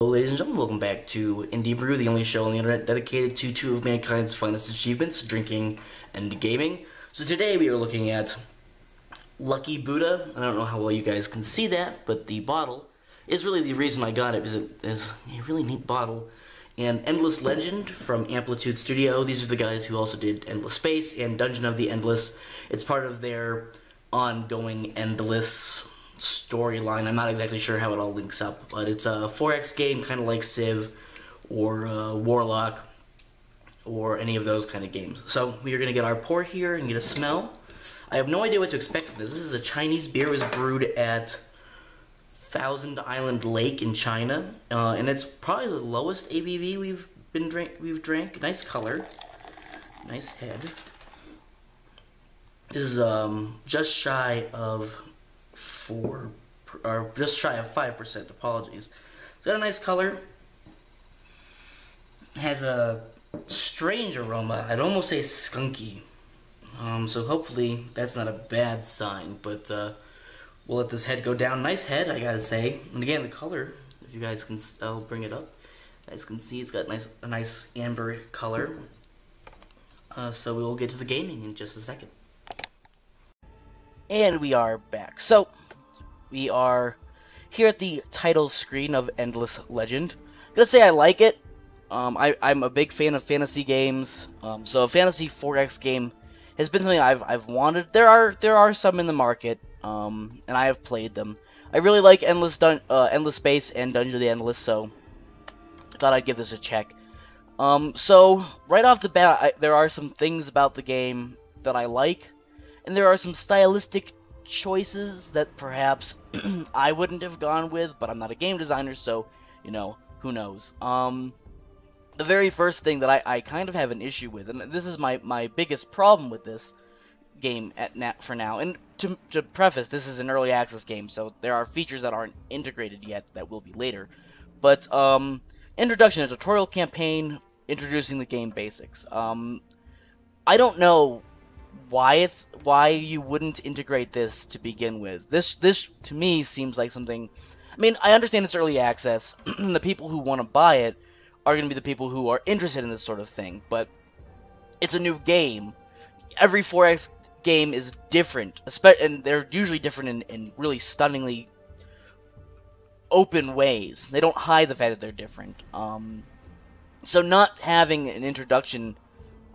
Hello, ladies and gentlemen, welcome back to Indie Brew, the only show on the internet dedicated to two of mankind's finest achievements, drinking and gaming. So today we are looking at Lucky Buddha. I don't know how well you guys can see that, but the bottle is really the reason I got it, because it is a really neat bottle. And Endless Legend from Amplitude Studio. These are the guys who also did Endless Space and Dungeon of the Endless. It's part of their ongoing Endless storyline. I'm not exactly sure how it all links up, but it's a 4X game, kind of like Civ or uh, Warlock or any of those kind of games. So we are going to get our pour here and get a smell. I have no idea what to expect from this. This is a Chinese beer. It was brewed at Thousand Island Lake in China, uh, and it's probably the lowest ABV we've been drink we've drank. Nice color, nice head. This is um, just shy of four, or just shy of five percent. Apologies. It's got a nice color. Has a strange aroma. I'd almost say skunky. Um, so hopefully that's not a bad sign. But uh, we'll let this head go down. Nice head, I gotta say. And again, the color. If you guys can, I'll bring it up. You guys can see it's got nice, a nice amber color. Uh, so we will get to the gaming in just a second. And we are back. So, we are here at the title screen of Endless Legend. I'm gonna say I like it. Um, I, am a big fan of fantasy games. Um, so a fantasy 4X game has been something I've, I've wanted. There are there are some in the market, um, and I have played them. I really like Endless Dun uh, Endless Space and Dungeon of the Endless, so I thought I'd give this a check. Um, so right off the bat, I, there are some things about the game that I like and there are some stylistic choices that perhaps I wouldn't have gone with, but I'm not a game designer, so, you know, who knows. Um, the very first thing that I, I kind of have an issue with, and this is my, my biggest problem with this game at nat for now, and to, to preface, this is an early access game, so there are features that aren't integrated yet that will be later. But, um, introduction, a tutorial campaign introducing the game basics. Um, I don't know why it's why you wouldn't integrate this to begin with. This this to me seems like something. I mean, I understand it's early access. the people who want to buy it are going to be the people who are interested in this sort of thing. But it's a new game. Every 4X game is different, and they're usually different in, in really stunningly open ways. They don't hide the fact that they're different. Um, so not having an introduction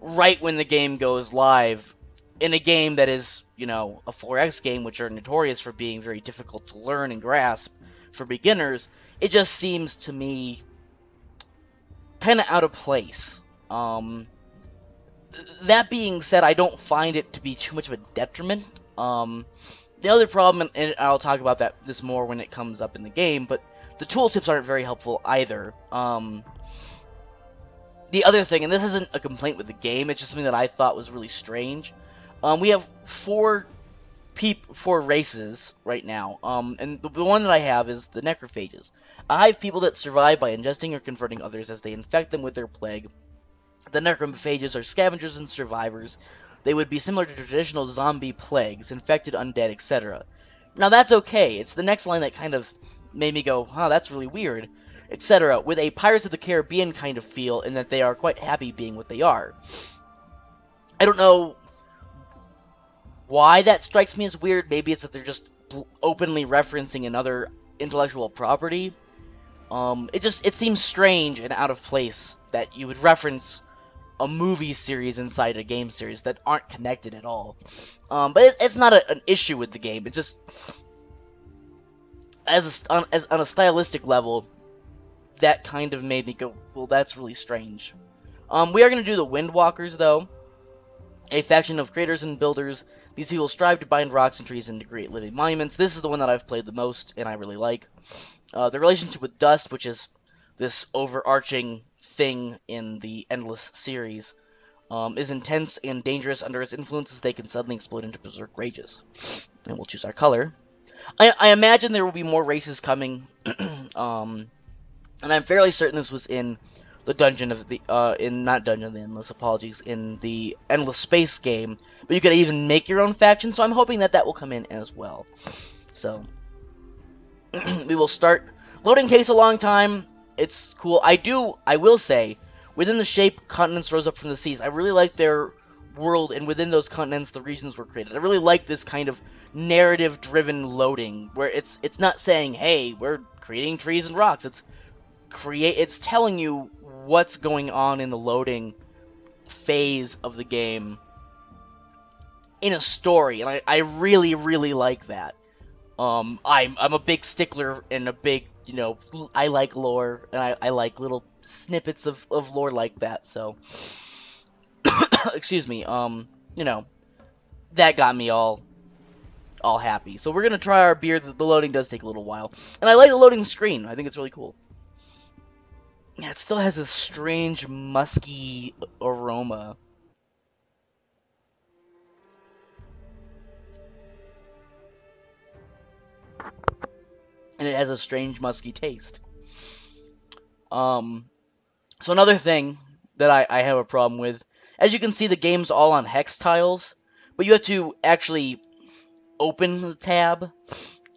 right when the game goes live in a game that is, you know, a 4X game, which are notorious for being very difficult to learn and grasp for beginners, it just seems to me kind of out of place. Um, that being said, I don't find it to be too much of a detriment. Um, the other problem, and I'll talk about that this more when it comes up in the game, but the tooltips aren't very helpful either. Um, the other thing, and this isn't a complaint with the game, it's just something that I thought was really strange. Um, we have four peop four races right now. Um, and the, the one that I have is the necrophages. I have people that survive by ingesting or converting others as they infect them with their plague. The necrophages are scavengers and survivors. They would be similar to traditional zombie plagues, infected undead, etc. Now that's okay. It's the next line that kind of made me go, huh, that's really weird, etc. With a Pirates of the Caribbean kind of feel in that they are quite happy being what they are. I don't know why that strikes me as weird, maybe it's that they're just openly referencing another intellectual property. Um, it just it seems strange and out of place that you would reference a movie series inside a game series that aren't connected at all. Um, but it, it's not a, an issue with the game. It just as a, on, as on a stylistic level, that kind of made me go, well, that's really strange. Um, we are going to do the Wild Walkers, though. A faction of creators and builders these people strive to bind rocks and trees into great living monuments. This is the one that I've played the most and I really like. Uh, the relationship with dust, which is this overarching thing in the Endless series, um, is intense and dangerous. Under its influences, they can suddenly explode into berserk rages. And we'll choose our color. I, I imagine there will be more races coming, um, and I'm fairly certain this was in the dungeon of the uh in not dungeon of the endless apologies in the endless space game but you could even make your own faction so i'm hoping that that will come in as well so we will start loading takes a long time it's cool. I do. I will say, within the shape continents rose up from the seas. I really like their world, and within those continents, the regions were created. I really like this kind of narrative-driven loading, where it's it's not saying, "Hey, we're creating trees and rocks." It's create. It's telling you what's going on in the loading phase of the game in a story, and I, I really really like that. Um, I'm I'm a big stickler and a big you know I like lore and I, I like little snippets of, of lore like that. So excuse me. Um, you know that got me all all happy. So we're gonna try our beer. The loading does take a little while, and I like the loading screen. I think it's really cool. Yeah, it still has a strange musky aroma. and it has a strange musky taste. Um, so another thing that I, I have a problem with, as you can see, the game's all on hex tiles, but you have to actually open the tab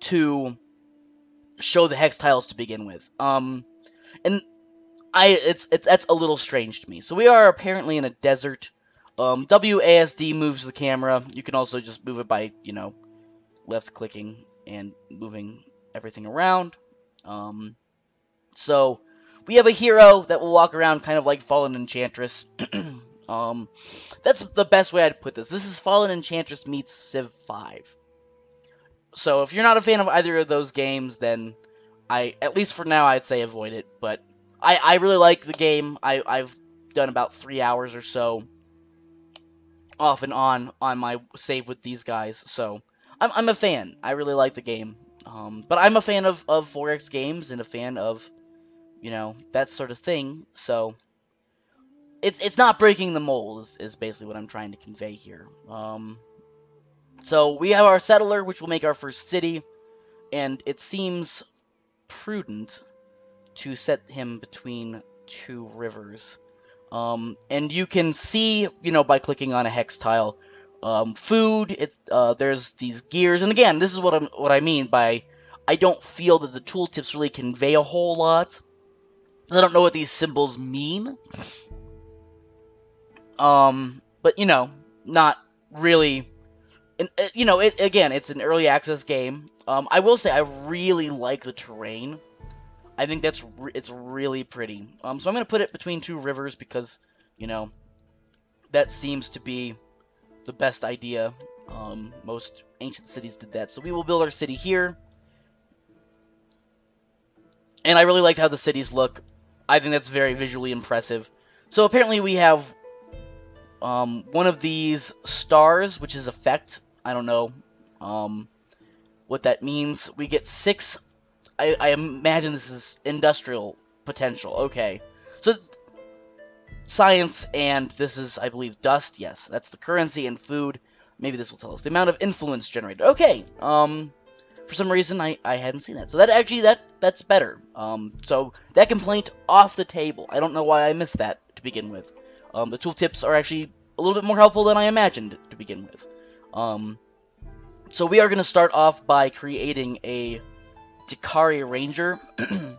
to show the hex tiles to begin with. Um, and I it's it's that's a little strange to me. So we are apparently in a desert. Um, WASD moves the camera. You can also just move it by you know left clicking and moving everything around. Um, so we have a hero that will walk around kind of like Fallen Enchantress. um, that's the best way I'd put this. This is Fallen Enchantress meets Civ 5. So if you're not a fan of either of those games, then I, at least for now, I'd say avoid it. But I, I really like the game. I, I've done about three hours or so off and on on my save with these guys. So I'm, I'm a fan. I really like the game. Um, but I'm a fan of, of 4X games and a fan of, you know, that sort of thing. So it's it's not breaking the mold is, is basically what I'm trying to convey here. Um, so we have our settler, which will make our first city, and it seems prudent to set him between two rivers. Um, and you can see, you know, by clicking on a hex tile, um, food. It's uh, there's these gears, and again, this is what I'm what I mean by I don't feel that the tooltips really convey a whole lot. I don't know what these symbols mean. Um, but you know, not really. And, uh, you know, it again, it's an early access game. Um, I will say I really like the terrain. I think that's re it's really pretty. Um, so I'm gonna put it between two rivers because, you know, that seems to be the best idea. Um, most ancient cities did that. So we will build our city here. And I really liked how the cities look. I think that's very visually impressive. So apparently we have um, one of these stars, which is effect. I don't know um, what that means. We get six. I, I imagine this is industrial potential. Okay. So science, and this is, I believe, dust. Yes, that's the currency and food. Maybe this will tell us the amount of influence generated. Okay, um, for some reason I, I hadn't seen that. So that actually, that that's better. Um, so that complaint off the table. I don't know why I missed that to begin with. Um, the tooltips are actually a little bit more helpful than I imagined to begin with. Um, so we are going to start off by creating a Dakari Ranger.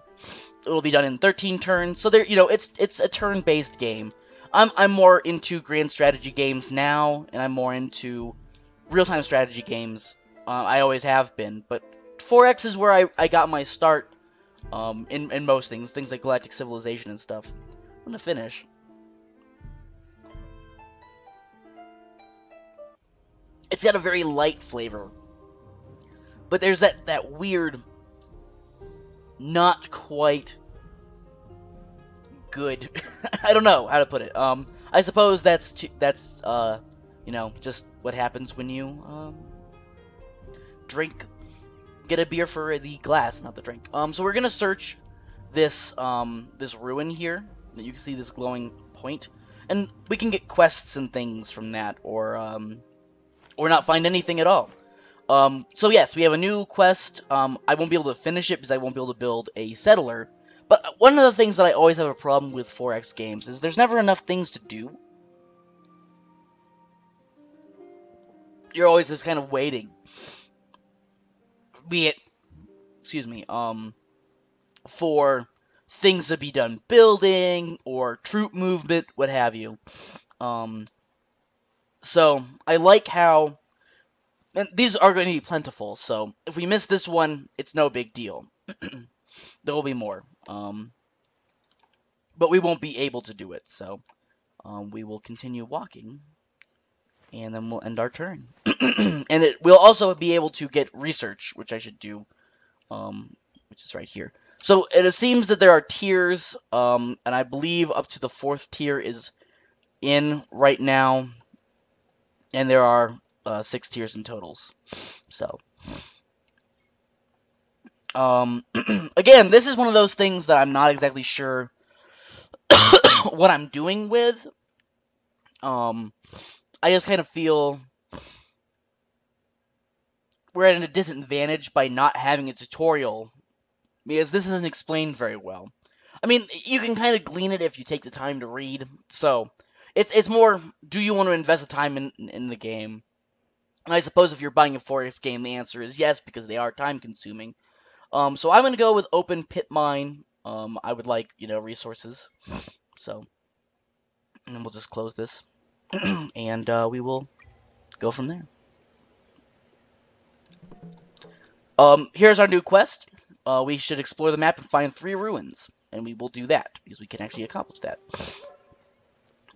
it'll be done in 13 turns. So there, you know, it's it's a turn-based game. I'm I'm more into grand strategy games now, and I'm more into real-time strategy games. Uh, I always have been, but 4X is where I, I got my start um, in, in most things, things like Galactic Civilization and stuff. I'm gonna finish. It's got a very light flavor, but there's that, that weird not quite good. I don't know how to put it. Um, I suppose that's too, that's uh, you know, just what happens when you um drink, get a beer for the glass, not the drink. Um, so we're gonna search this um this ruin here. You can see this glowing point, and we can get quests and things from that, or um, or not find anything at all. Um, so yes, we have a new quest. Um, I won't be able to finish it because I won't be able to build a settler. But one of the things that I always have a problem with 4X games is there's never enough things to do. You're always just kind of waiting. Be it, excuse me, um, for things to be done building or troop movement, what have you. Um, so I like how and these are going to be plentiful. So if we miss this one, it's no big deal. there will be more. Um, but we won't be able to do it. So um, we will continue walking, and then we'll end our turn. and it will also be able to get research, which I should do, um, which is right here. So it seems that there are tiers, um, and I believe up to the fourth tier is in right now, and there are uh, six tiers in totals. So, um, again, this is one of those things that I'm not exactly sure what I'm doing with. Um, I just kind of feel we're at a disadvantage by not having a tutorial because this isn't explained very well. I mean, you can kind of glean it if you take the time to read. So, it's it's more do you want to invest the time in in the game? I suppose if you're buying a 4X game, the answer is yes because they are time consuming. Um, so I'm gonna go with open pit mine. Um, I would like you know resources. So, and we'll just close this, and uh, we will go from there. Um, here's our new quest. Uh, we should explore the map and find three ruins, and we will do that because we can actually accomplish that.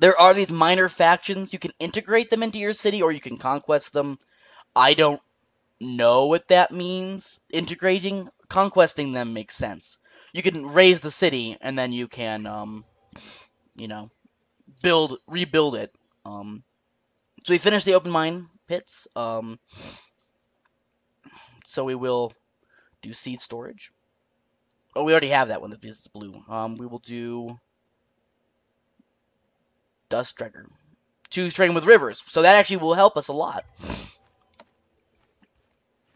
There are these minor factions. You can integrate them into your city, or you can conquest them. I don't know what that means. Integrating, conquesting them makes sense. You can raise the city, and then you can, um, you know, build, rebuild it. Um, so we finished the open mine pits. Um, so we will do seed storage. Oh, we already have that one because it's blue. Um, we will do dust dragon. Two dragon with rivers. So that actually will help us a lot.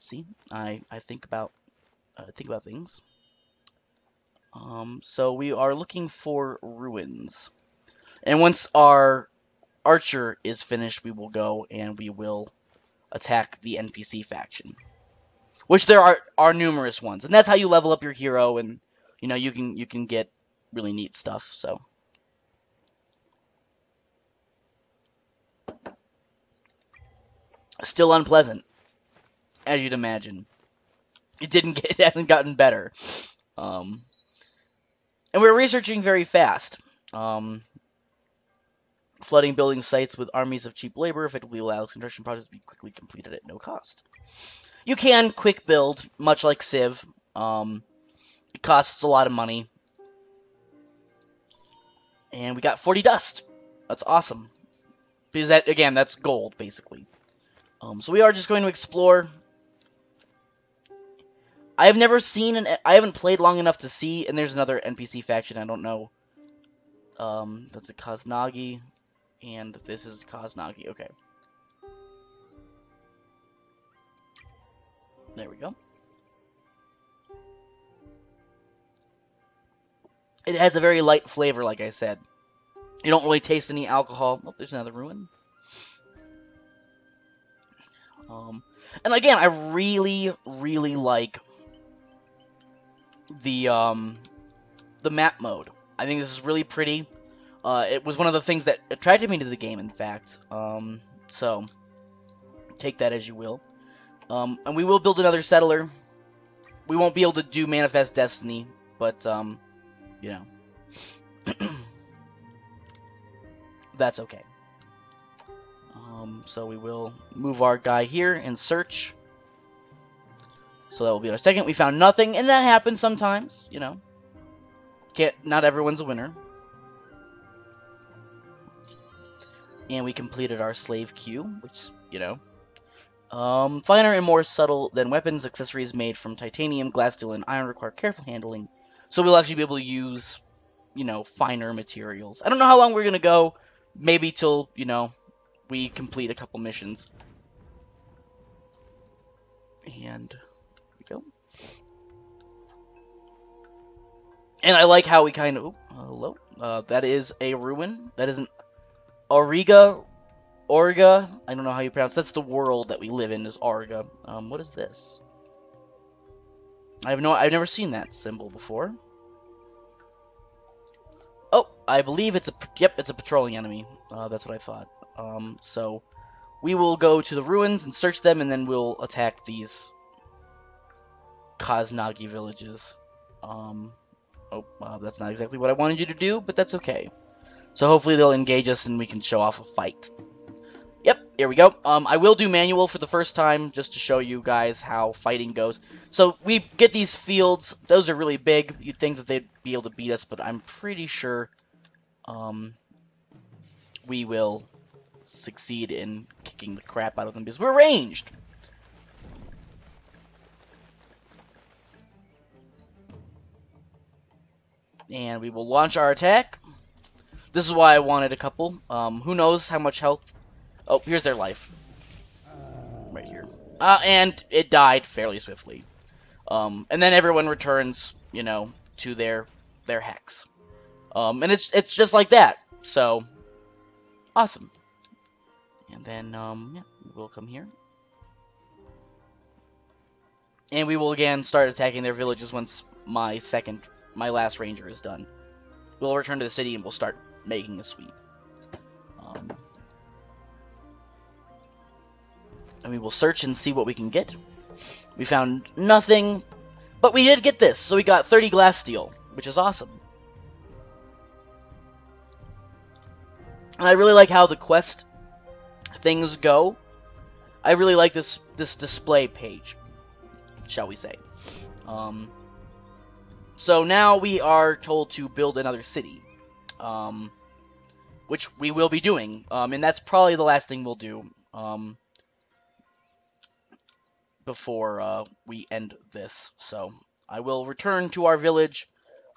See, I I think about uh, think about things. Um, so we are looking for ruins, and once our archer is finished, we will go and we will attack the NPC faction, which there are are numerous ones, and that's how you level up your hero, and you know you can you can get really neat stuff. So. Still unpleasant, as you'd imagine. It didn't get, it hasn't gotten better. Um, and we're researching very fast. Um, flooding building sites with armies of cheap labor effectively allows construction projects to be quickly completed at no cost. You can quick build, much like Civ. Um, it costs a lot of money. And we got 40 dust. That's awesome. Because that, again, that's gold, basically. Um, so we are just going to explore. I have never seen an. I haven't played long enough to see, and there's another NPC faction. I don't know. Um, that's a Kazanji, and this is Kazanji. Okay. There we go. It has a very light flavor, like I said. You don't really taste any alcohol. Oh, there's another ruin. Um, and again, I really, really like the um, the map mode. I think this is really pretty. Uh, it was one of the things that attracted me to the game, in fact. Um, so, take that as you will. Um, and we will build another settler. We won't be able to do Manifest Destiny, but, um, you know. That's okay. Um, so we will move our guy here and search. So that will be our second. We found nothing, and that happens sometimes, you know. Can't, not everyone's a winner. And we completed our slave queue, which, you know. Um, finer and more subtle than weapons, accessories made from titanium, glass, steel, and iron require careful handling. So we'll actually be able to use, you know, finer materials. I don't know how long we're going to go. Maybe till, you know, we complete a couple missions. And we go. And I like how we kind of... Oh, hello? Uh, that is a ruin. That is an Auriga. Auriga. I don't know how you pronounce That's the world that we live in, is Auriga. Um, what is this? I have no... I've never seen that symbol before. Oh, I believe it's a yep, it's a patrolling enemy. Uh, that's what I thought. Um, so we will go to the ruins and search them, and then we'll attack these Kazanji villages. Um, oh, that's not exactly what I wanted you to do, but that's okay. So hopefully they'll engage us and we can show off a fight. Yep, here we go. Um, I will do manual for the first time just to show you guys how fighting goes. So we get these fields. Those are really big. You'd think that they'd be able to beat us, but I'm pretty sure um, we will succeed in kicking the crap out of them because we're ranged. And we will launch our attack. This is why I wanted a couple. Um, who knows how much health Oh, here's their life. Right here. Uh, and it died fairly swiftly. Um, and then everyone returns, you know, to their their hex. Um, and it's it's just like that. So, awesome. And then, um, yeah, we'll come here. And we will again start attacking their villages once my second, my last ranger is done. We'll return to the city and we'll start making a sweep. Um, and we will search and see what we can get. We found nothing, but we did get this, so we got 30 glass steel, which is awesome. And I really like how the quest things go. I really like this this display page, shall we say. Um, so now we are told to build another city, um, which we will be doing, um, and that's probably the last thing we'll do. Um, before uh, we end this. So I will return to our village.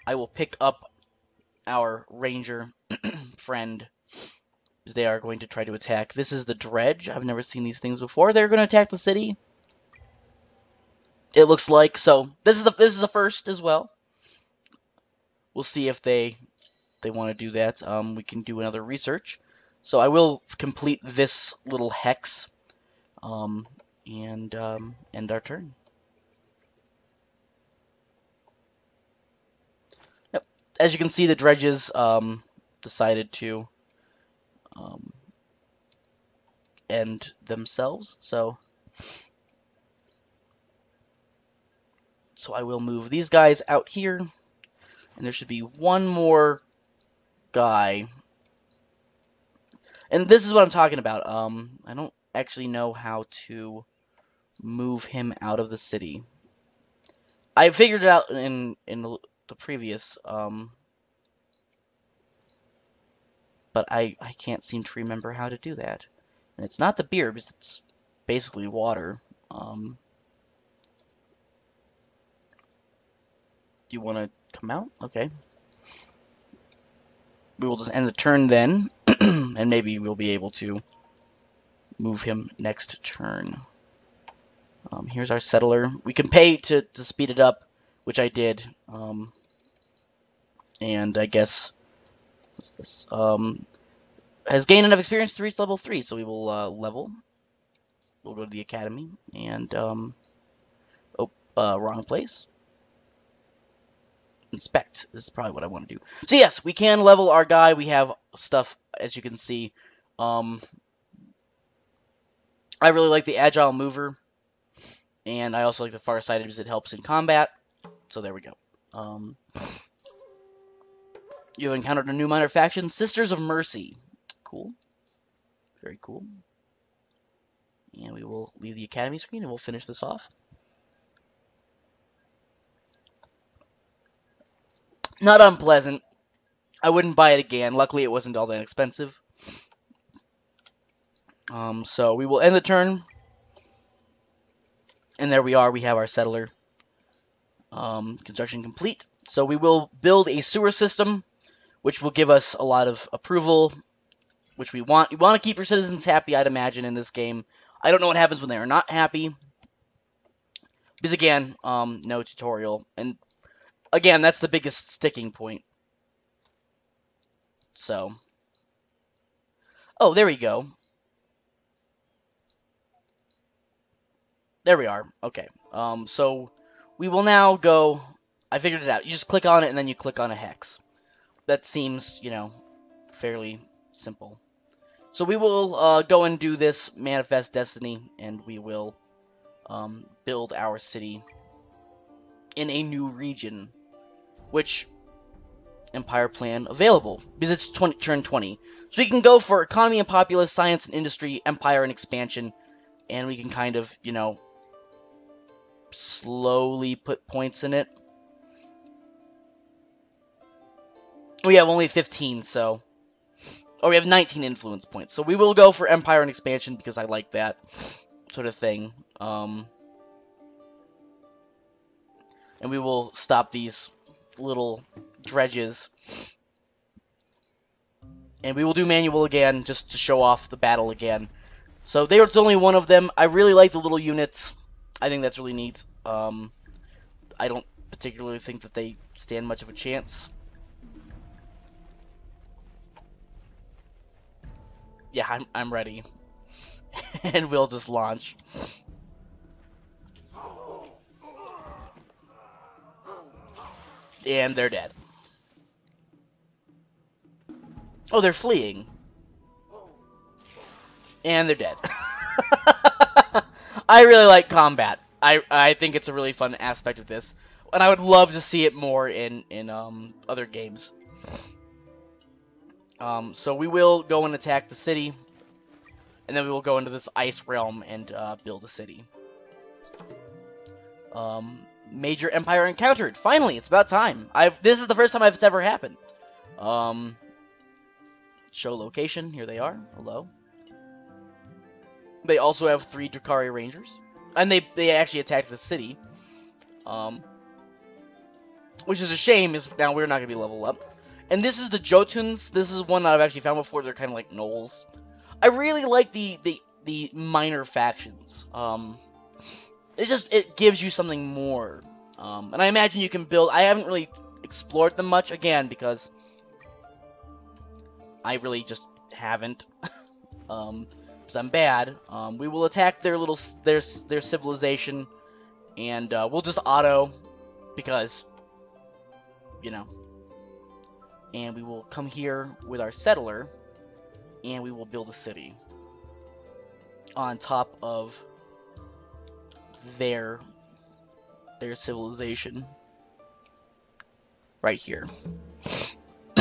I will pick up our ranger friend. They are going to try to attack. This is the dredge. I've never seen these things before. They're going to attack the city. It looks like so. This is the this is the first as well. We'll see if they they want to do that. Um, we can do another research. So I will complete this little hex. Um, and um, end our turn. Yep. As you can see, the dredges um, decided to um, end themselves. So, so I will move these guys out here, and there should be one more guy. And this is what I'm talking about. Um, I don't actually know how to move him out of the city. I figured it out in in the previous, um, but I I can't seem to remember how to do that. And it's not the beer because it's basically water. Um, do you want to come out? Okay. We will just end the turn then, and maybe we'll be able to move him next turn. Um, here's our settler. We can pay to, to speed it up, which I did. Um, and I guess, what's this? Um, has gained enough experience to reach level 3, so we will uh, level. We'll go to the academy, and, um, oh, uh, wrong place. Inspect. This is probably what I want to do. So yes, we can level our guy. We have stuff, as you can see. Um, I really like the Agile Mover. And I also like the Farsighted because it helps in combat. So there we go. Um, you have encountered a new minor faction, Sisters of Mercy. Cool. Very cool. And we will leave the Academy screen and we'll finish this off. Not unpleasant. I wouldn't buy it again. Luckily, it wasn't all that expensive. Um, so we will end the turn. And there we are, we have our settler. Um, construction complete. So we will build a sewer system, which will give us a lot of approval, which we want. You want to keep your citizens happy, I'd imagine, in this game. I don't know what happens when they are not happy. Because again, um, no tutorial. And again, that's the biggest sticking point. So. Oh, there we go. There we are. Okay. Um, so we will now go. I figured it out. You just click on it and then you click on a hex. That seems, you know, fairly simple. So we will uh, go and do this Manifest Destiny, and we will um, build our city in a new region, which Empire plan available because it's 20, turn 20. So we can go for economy and populace, science and industry, empire and expansion, and we can kind of, you know, slowly put points in it. We have only 15, so... Oh, we have 19 influence points. So we will go for empire and expansion because I like that sort of thing. Um, and we will stop these little dredges. And we will do manual again, just to show off the battle again. So there's only one of them. I really like the little units. I think that's really neat. Um, I don't particularly think that they stand much of a chance. Yeah, I'm, I'm ready. and we'll just launch. And they're dead. Oh, they're fleeing. And they're dead. I really like combat. I I think it's a really fun aspect of this, and I would love to see it more in in um other games. Um, so we will go and attack the city, and then we will go into this ice realm and uh, build a city. Um, major empire encountered. Finally, it's about time. I've this is the first time it's ever happened. Um, show location. Here they are. Hello. They also have three Drukhari Rangers. And they, they actually attacked the city. Um, which is a shame, is now we're not to be level up. And this is the Jotuns. This is one that I've actually found before. They're kind of like gnolls. I really like the, the, the minor factions. Um, it just, it gives you something more. Um, and I imagine you can build, I haven't really explored them much, again, because I really just haven't. um, because I'm bad. Um, we will attack their little their their civilization, and uh, we'll just auto because you know. And we will come here with our settler, and we will build a city on top of their their civilization right here.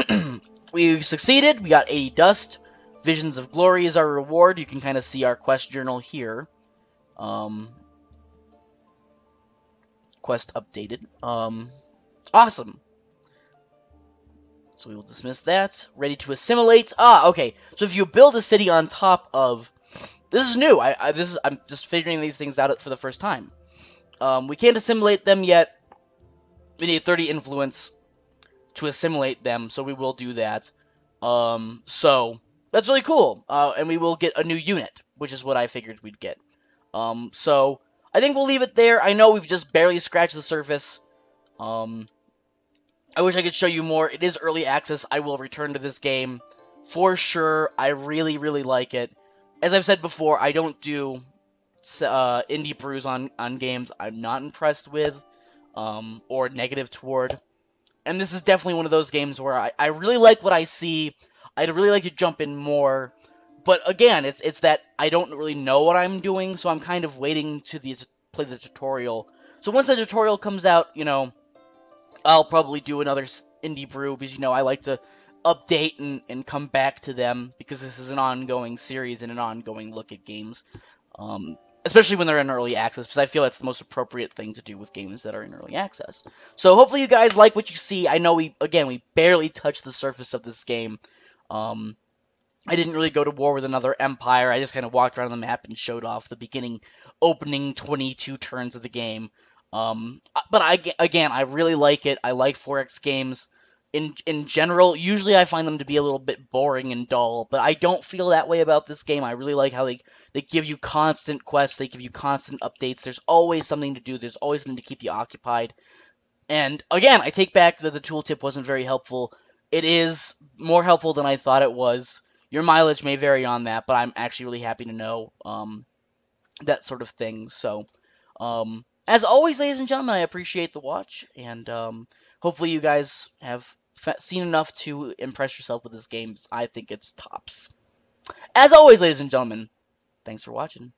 we succeeded. We got 80 dust. Visions of Glory is our reward. You can kind of see our quest journal here. Um, quest updated. Um, awesome. So we will dismiss that. Ready to assimilate. Ah, okay. So if you build a city on top of... This is new. I, I this is I'm just figuring these things out for the first time. Um, we can't assimilate them yet. We need 30 influence to assimilate them, so we will do that. Um, so that's really cool. Uh, and we will get a new unit, which is what I figured we'd get. Um, so I think we'll leave it there. I know we've just barely scratched the surface. Um, I wish I could show you more. It is early access. I will return to this game for sure. I really, really like it. As I've said before, I don't do uh, indie brews on, on games I'm not impressed with um, or negative toward. And this is definitely one of those games where I, I really like what I see. I'd really like to jump in more, but again, it's it's that I don't really know what I'm doing, so I'm kind of waiting to the play the tutorial. So once the tutorial comes out, you know, I'll probably do another indie brew because you know I like to update and, and come back to them because this is an ongoing series and an ongoing look at games. Um, especially when they're in early access, because I feel that's the most appropriate thing to do with games that are in early access. So hopefully you guys like what you see. I know we, again, we barely touched the surface of this game. Um, I didn't really go to war with another empire. I just kind of walked around the map and showed off the beginning, opening 22 turns of the game. Um, but I, again, I really like it. I like 4X games in in general. Usually, I find them to be a little bit boring and dull, but I don't feel that way about this game. I really like how they they give you constant quests. They give you constant updates. There's always something to do. There's always something to keep you occupied. And again, I take back that the tooltip wasn't very helpful it is more helpful than I thought it was. Your mileage may vary on that, but I'm actually really happy to know um, that sort of thing. So, um, as always, ladies and gentlemen, I appreciate the watch, and um, hopefully you guys have seen enough to impress yourself with this game, I think it's tops. As always, ladies and gentlemen, thanks for watching.